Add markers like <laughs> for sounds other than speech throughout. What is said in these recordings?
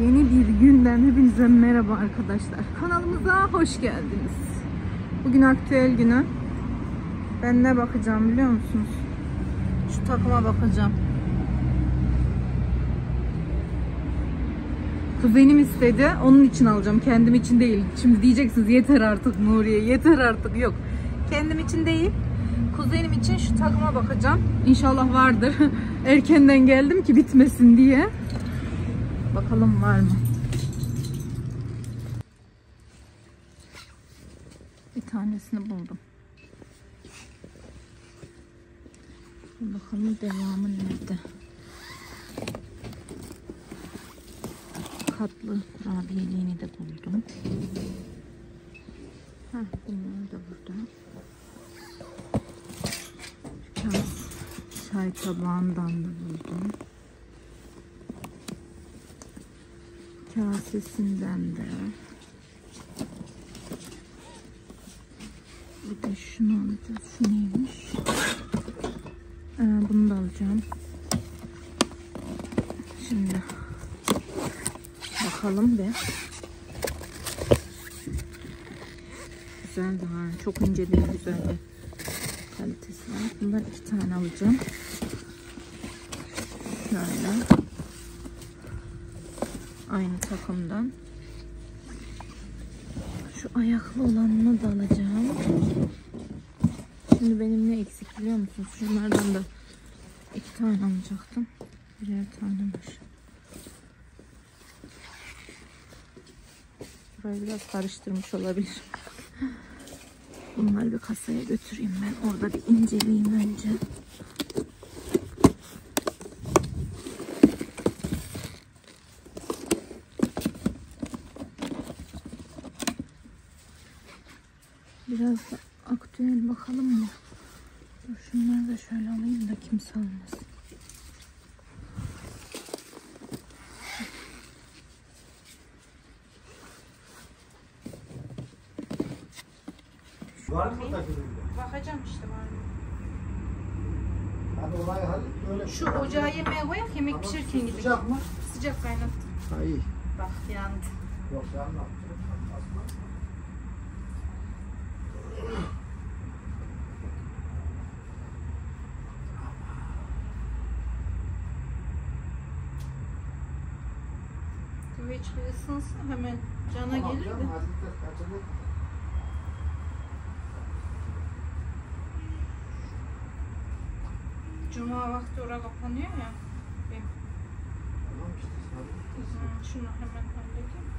Yeni bir günden hepinize merhaba arkadaşlar. Kanalımıza hoş geldiniz. Bugün aktüel günü. Ben ne bakacağım biliyor musunuz? Şu takıma bakacağım. Kuzenim istedi. Onun için alacağım. Kendim için değil. Şimdi diyeceksiniz yeter artık Nuriye. Yeter artık. Yok. Kendim için değil. Kuzenim için şu takıma bakacağım. İnşallah vardır. <laughs> Erkenden geldim ki bitmesin diye. Bakalım var mı? Bir tanesini buldum. Bakalım devamı nerede? Katlı kurabiyeliğini de buldum. Heh, bunlar da burada. Biraz çay tabağından da buldum. Kasesinden de. Bir de şunu alacağız. Neymiş? Ee, bunu da alacağım. Şimdi bakalım bir. Güzel de var. Çok ince değil. Güzel bir kalitesi var. Bundan iki tane alacağım. Şöyle. Aynı takımdan. Şu ayaklı olanını da alacağım. Şimdi benim ne eksik biliyor musunuz? Şunlardan da iki tane alacaktım. Birer tane var. Burayı biraz karıştırmış olabilir. Bunları bir kasaya götüreyim ben. Orada bir inceleyeyim önce. Biraz da aktüel bakalım mı? Dur şunları da şöyle alayım da kimse almasın. Var mı takımında? Bakacağım işte var mı? Böyle. Şu ocağa yemeğe koyak yemek Ama pişirirken gidelim. Sıcak mı? Sıcak kaynattım. Hayır. Bak yandı. Yok yanma. Isınsa hemen cana gelir de. Cuma vakti oraya kapanıyor ya. Bir- Tamam işte, Şunu hemen halledeyim.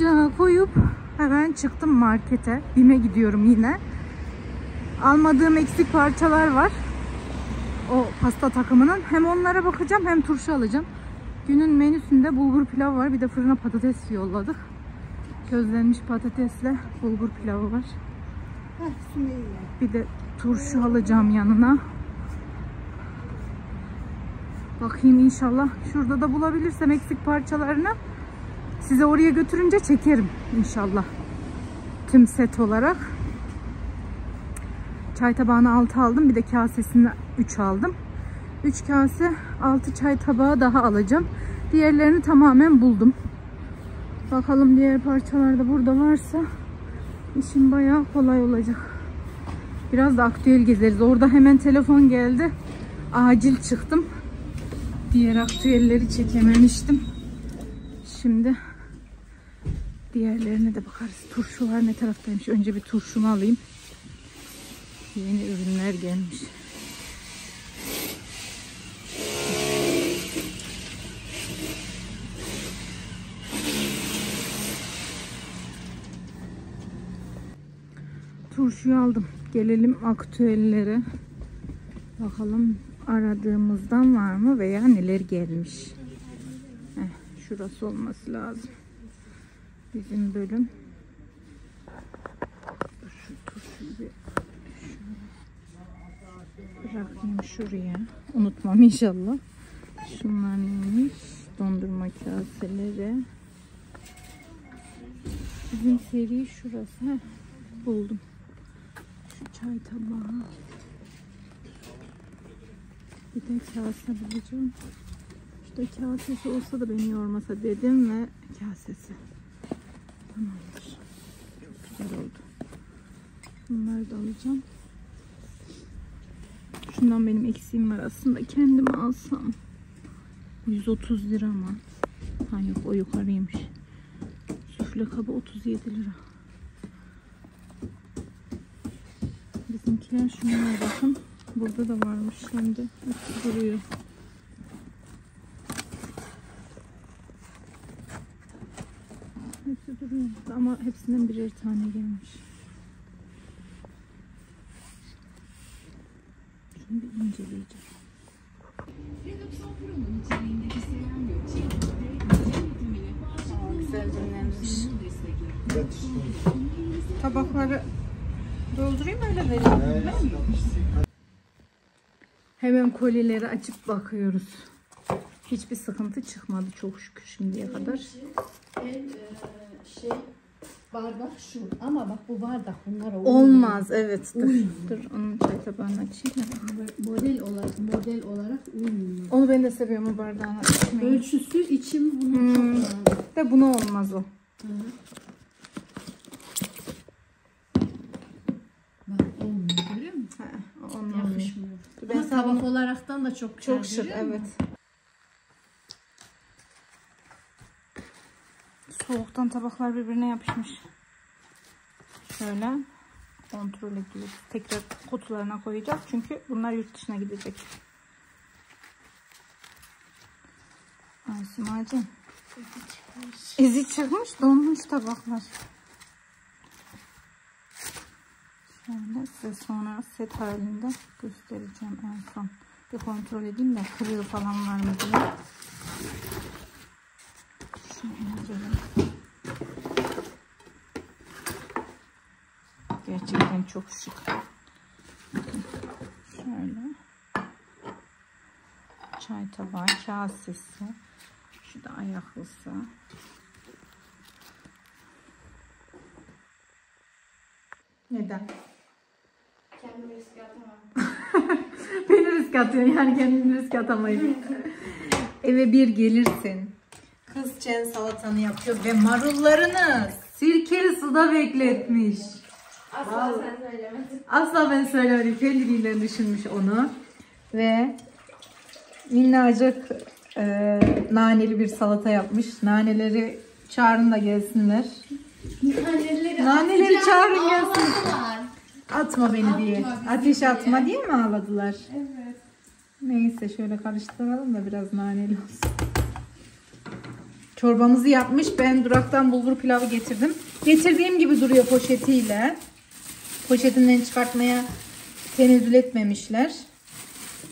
Ocağa koyup hemen çıktım markete. Bime gidiyorum yine. Almadığım eksik parçalar var. O pasta takımının. Hem onlara bakacağım hem turşu alacağım. Günün menüsünde bulgur pilav var. Bir de fırına patates yolladık. Közlenmiş patatesle bulgur pilavı var. Bir de turşu alacağım yanına. Bakayım inşallah. Şurada da bulabilirsem eksik parçalarını size oraya götürünce çekerim inşallah. Tüm set olarak. Çay tabağını 6 aldım. Bir de kasesini 3 aldım. 3 kase 6 çay tabağı daha alacağım. Diğerlerini tamamen buldum. Bakalım diğer parçalar da burada varsa işim bayağı kolay olacak. Biraz da aktüel gezeriz. Orada hemen telefon geldi. Acil çıktım. Diğer aktüelleri çekememiştim. Şimdi diğerlerine de bakarız. Turşular ne taraftaymış? Önce bir turşumu alayım. Yeni ürünler gelmiş. Turşuyu aldım. Gelelim aktüellere. Bakalım aradığımızdan var mı veya neler gelmiş. Heh, şurası olması lazım. Bizim bölüm. Şu bırakayım şuraya. Unutmam inşallah. Şunlar neymiş? Dondurma kaseleri. Bizim seri şurası. Heh, buldum. Şu çay tabağı. Bir de kase bulacağım. İşte kasesi olsa da beni yormasa dedim ve kasesi. Tamamdır. Güzel oldu. Bunları da alacağım. Şundan benim eksiğim var aslında. Kendime alsam. 130 lira mı? Ha yok o yukarıymış. Sufle kabı 37 lira. Bizimkiler şunlara bakın. Burada da varmış şimdi. Hepsi duruyor. Duruyor. Ama hepsinden birer tane gelmiş. Bir inceleyeceğim. Aa. Tabakları doldurayım öyle vereyim. Hemen kolileri açıp bakıyoruz. Hiçbir sıkıntı çıkmadı çok şükür şimdiye kadar. E, şey bardak şu ama bak bu bardak bunlara uymuyor. Olmaz evet dur. Dur onun çay tabağını açayım. Model olarak model olarak uymuyor. Onu ben de seviyorum o bardağını açmayı. Ölçüsü içim bunun Hmm. çok önemli. De buna olmaz o. Hı. Bak olmuyor görüyor musun? Onun olmuyor. Yakışmıyor. Ben Ama tabak bunu- olaraktan da çok Çok şık musun? Soğuktan tabaklar birbirine yapışmış. Şöyle kontrol ediyoruz. Tekrar kutularına koyacağız. Çünkü bunlar yurt dışına gidecek. Asimacığım. İzi çıkmış donmuş tabaklar. Şöyle size sonra set halinde göstereceğim en son. Bir kontrol edeyim de kırığı falan var mı diye. Gerçekten çok şık. Şöyle. Çay tabağı, kasesi. Şu da ayaklısı. Neden? Kendimi riske atamam. <laughs> Beni risk atıyorsun yani kendini risk atamayın. Eve bir gelirsin. Kız çen salatanı yapıyor ve marullarını sirkeli suda bekletmiş. Asla sen söylemedin. Asla ben söylemedim. Kendiliğinden düşünmüş onu. Ve minnacık e, naneli bir salata yapmış. Naneleri çağırın da gelsinler. Naneleri, Naneleri çağırın gelsin. Atma beni diye. bizi Ateş diye. atma diye mi ağladılar? Evet. Neyse şöyle karıştıralım da biraz naneli olsun. Çorbamızı yapmış. Ben duraktan bulgur pilavı getirdim. Getirdiğim gibi duruyor poşetiyle. Poşetinden çıkartmaya tenezzül etmemişler.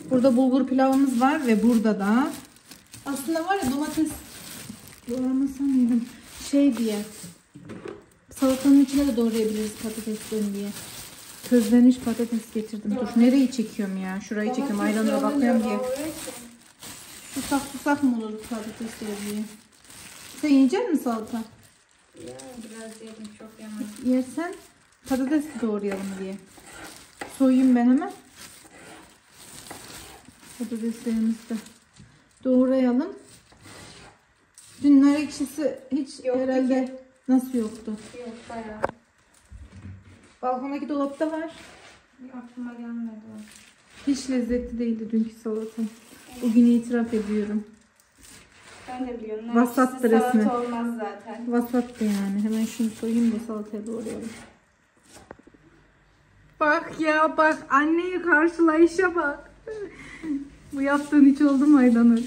Burada bulgur pilavımız var ve burada da aslında var ya domates doğramasam mıydım? Şey diye salatanın içine de doğrayabiliriz patateslerini diye. Közlenmiş patates getirdim. Dur nereyi çekiyorum ya? Şurayı çekiyorum. Ayranlara bakıyorum diye. Susak susak mı olur patatesleri diye. Sen yiyecek misin salata? Ya biraz yedim çok yemem. Yersen patates doğrayalım diye. Soyayım ben hemen. Patateslerimizi de doğrayalım. Dün nar ekşisi hiç Yoktu herhalde nasıl yoktu? Yok bayağı. Balkondaki dolapta var. Aklıma gelmedi. Hiç lezzetli değildi dünkü salata. Bugün itiraf ediyorum. Ben de biliyorum. Vasattı Salata resmi. olmaz zaten. Vasattı yani. Hemen şunu soyayım da salataya doğrayalım. Bak ya bak anneyi karşılayışa bak. Bu yaptığın hiç oldu mu Aydanur?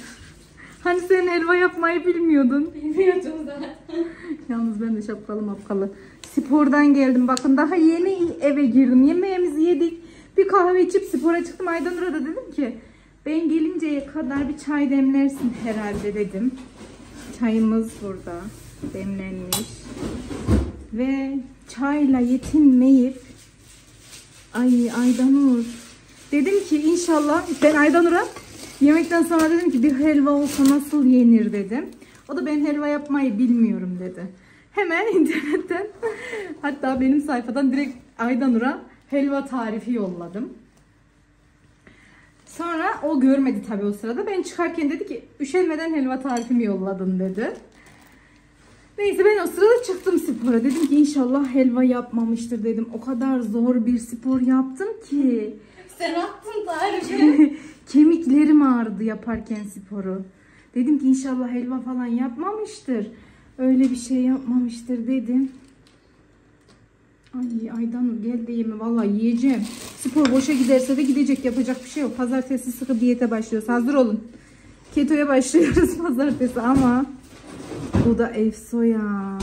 Hani sen helva yapmayı bilmiyordun. Bilmiyordum zaten. Yalnız ben de şapkalı mapkalı. Spordan geldim. Bakın daha yeni eve girdim. Yemeğimizi yedik. Bir kahve içip spora çıktım. Aydanur'a da dedim ki ben gelinceye kadar bir çay demlersin herhalde dedim. Çayımız burada demlenmiş. Ve çayla yetinmeyip ay Aydanur dedim ki inşallah ben Aydanur'a yemekten sonra dedim ki bir helva olsa nasıl yenir dedim. O da ben helva yapmayı bilmiyorum dedi. Hemen <laughs> internetten hatta benim sayfadan direkt Aydanur'a helva tarifi yolladım. Sonra o görmedi tabii o sırada. Ben çıkarken dedi ki üşenmeden helva tarifimi yolladın dedi. Neyse ben o sırada çıktım spora. Dedim ki inşallah helva yapmamıştır dedim. O kadar zor bir spor yaptım ki. Sen attın tarifi. <laughs> Kemiklerim ağrıdı yaparken sporu. Dedim ki inşallah helva falan yapmamıştır. Öyle bir şey yapmamıştır dedim. Ay Aydanur gel de yeme vallahi yiyeceğim. Spor boşa giderse de gidecek yapacak bir şey yok. Pazartesi sıkı diyete başlıyoruz. Hazır olun. Keto'ya başlıyoruz <laughs> pazartesi ama bu da efso ya.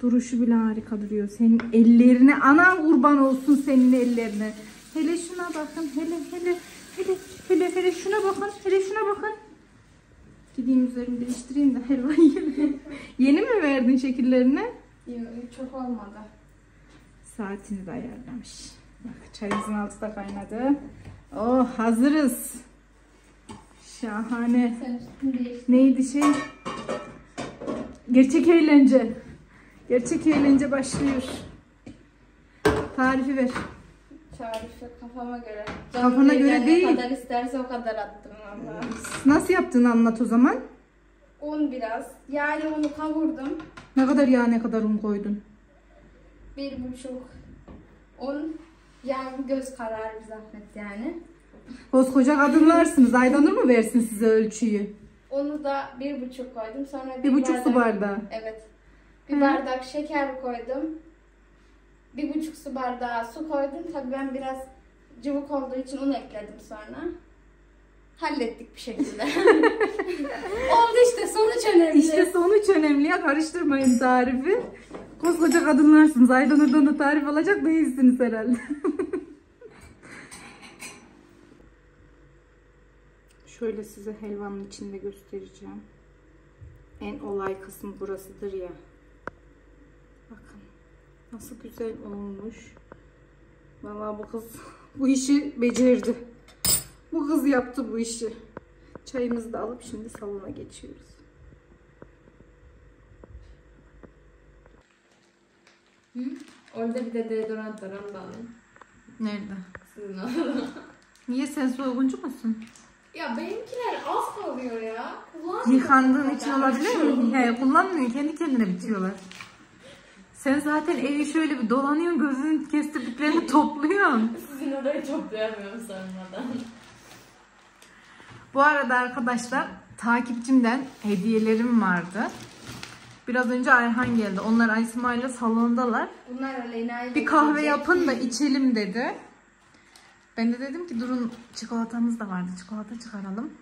Duruşu bile harika duruyor. Senin ellerine anan kurban olsun senin ellerine. Hele şuna bakın. Hele hele hele hele hele şuna bakın. Hele şuna bakın. Gideyim üzerimi değiştireyim de helva. <laughs> Yeni mi verdin şekillerini? Yok çok olmadı. Saatini de ayarlamış. Bak çayımızın altı da kaynadı. Oh hazırız. Şahane. Neydi şey? Gerçek eğlence. Gerçek eğlence başlıyor. Tarifi ver. Tarifi kafama göre. Kafana Canım göre ne değil. kadar isterse o kadar attım valla. Nasıl yaptığını anlat o zaman. Un biraz. Yani onu kavurdum. Ne kadar yağ ne kadar un koydun? Bir buçuk un. Yani göz kararı bir zahmet yani. Koskoca kadınlarsınız. Aydanur mu versin size ölçüyü? Onu da bir buçuk koydum. Sonra Bir buçuk su bardağı. Evet. Bir Hı. bardak şeker koydum. Bir buçuk su bardağı su koydum. Tabii ben biraz cıvık olduğu için un ekledim sonra. Hallettik bir şekilde. <laughs> Oldu işte sonuç önemli. İşte sonuç önemli ya. Karıştırmayın tarifi. Koskoca kadınlarsınız. Aydanur'dan da tarif alacak değilsiniz herhalde. <laughs> Şöyle size helvanın içinde göstereceğim. En olay kısmı burasıdır ya. Bakın nasıl güzel olmuş. Vallahi bu kız <laughs> bu işi becerdi. Bu kız yaptı bu işi. Çayımızı da alıp şimdi salona geçiyoruz. Orada bir de deodorant var. Nerede? Sizin alın. Niye sen soyguncu musun? Ya benimkiler az kalıyor ya. Kullanmıyorum. Yıkandığın için olabilir mi? He, kullanmıyor. Kendi kendine bitiyorlar. Sen zaten evi şöyle bir dolanıyorsun, gözünün kestirdiklerini <laughs> topluyorsun. Sizin orayı toplayamıyorum sormadan. Bu arada arkadaşlar takipçimden hediyelerim vardı. Biraz önce Ayhan geldi. Onlar Aysima ile salondalar. Bunlar Aleyna'yı Bir kahve yapın da içelim dedi. Ben de dedim ki durun çikolatamız da vardı. Çikolata çıkaralım.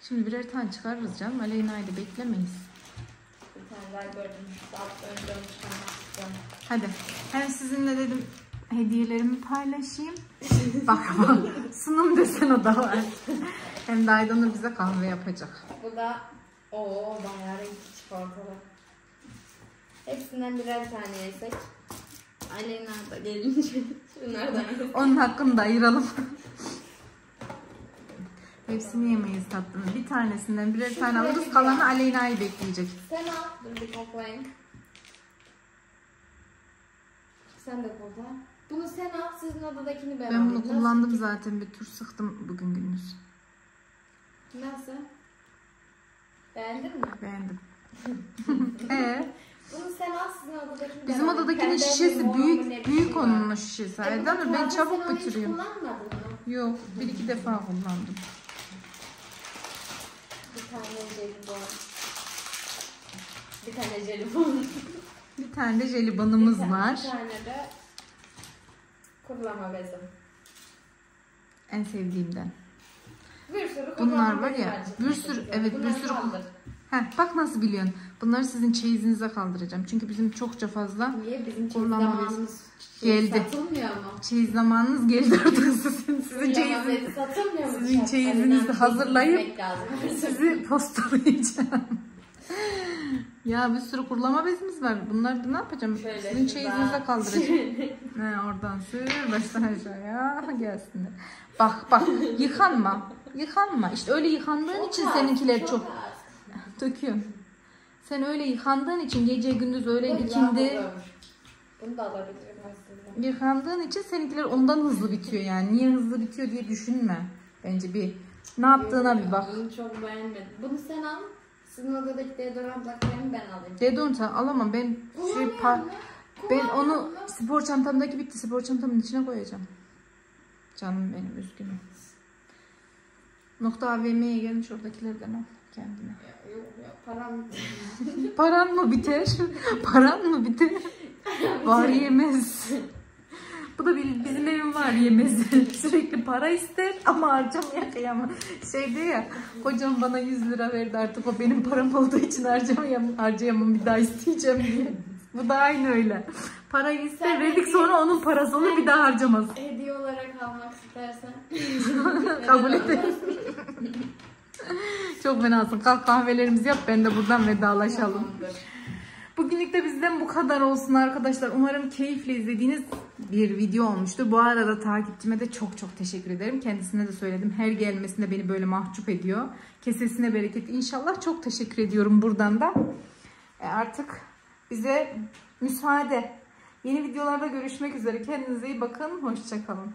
Şimdi birer tane çıkarırız canım. Aleyna'yı da beklemeyiz. tane daha gördüm. Hadi. Hem sizinle dedim hediyelerimi paylaşayım. <laughs> bak. Sunum desen o da var. <laughs> Hem de Aydanur bize kahve yapacak. Bu da o bayağı renkli çikolatalı. Hepsinden birer tane yesek. Aleyna da gelince. <laughs> <laughs> Onun hakkını da ayıralım. <laughs> Hepsini yemeyiz tatlım. Bir tanesinden birer tane alırız. Kalanı Aleyna'yı bekleyecek. Sen al. Dur bir koklayayım. Sen de kokla. Bunu sen al. Sizin odadakini ben, Ben bunu. Nasıl? kullandım zaten. Bir tur sıktım bugün gündüz. Nasıl? Beğendin mi? Beğendim. Ee, Bunu sen al. Sizin odadakini ben bizim odadakinin şişesi büyük büyük şey var. onun şişesi. E, bu ben çabuk bitiriyorum. kullanmadın mı? Yok bir iki defa kullandım. Bir tane jelibon. Bir tane jelibon. Bir tane de jelibonumuz Bir ta- var. Bir tane de kurulama bezim. En sevdiğimden. Bir sürü Bunlar var ya, bir sürü- evet, bir Bunları sürü- kaldır. Heh, bak nasıl biliyorsun. Bunları sizin çeyizinize kaldıracağım. Çünkü bizim çokça fazla Niye bizim çeyiz zamanımız Geldi. satılmıyor mu? çeyiz zamanınız geldi artık sizin. Sizin çeyiziniz. satılmıyor mu? sizin çeyizinizi hazırlayıp. <laughs> Sizi postalayacağım. ya bir sürü kurulama bezimiz var. Bunları da ne yapacağım? Şöyle Sizin çeyizinize kaldıracağım. <laughs> He, oradan sür baştan aşağıya gelsinler. Bak bak yıkanma. Yıkanma. İşte öyle yıkandığın için az, seninkiler çok az. Döküyorum. Sen öyle yıkandığın için gece gündüz öyle Dur, ikindi yağmurluyormuş. Bunu da alabilirim aslında. yıkandığın için seninkiler ondan hızlı bitiyor yani. Niye hızlı bitiyor diye düşünme. Bence bir ne yaptığına bir bak. Bunu çok beğenmedim. Bunu sen al. Sizin odadaki deodorant kremi ben alayım. Deodorant alamam ben şey par-? Ben onu spor çantamdaki bitti. Spor çantamın içine koyacağım. Canım benim üzgünüm. Nokta AVM'ye gelmiş oradakilerden al kendine. Yok yok param <laughs> Paran mı biter? Paran mı biter? var yemez. Bu da bil- bizim evin var yemez. <laughs> Sürekli para ister ama harcamaya kıyamam. Şey diyor ya, kocam bana 100 lira verdi artık o benim param olduğu için harcamayamam, harcayamam bir daha isteyeceğim diye. Bu da aynı öyle. Parayı ister, Sen verdik sonra onun parası olur bir daha harcamaz. hediye olarak almak istersen. <laughs> Kabul ederim. Çok fenasın. Kalk kahvelerimizi yap ben de buradan vedalaşalım. Bugünlük de bizden bu kadar olsun arkadaşlar. Umarım keyifle izlediğiniz bir video olmuştur. Bu arada takipçime de çok çok teşekkür ederim. Kendisine de söyledim. Her gelmesinde beni böyle mahcup ediyor. Kesesine bereket inşallah. Çok teşekkür ediyorum buradan da. E artık bize müsaade. Yeni videolarda görüşmek üzere. Kendinize iyi bakın. Hoşçakalın.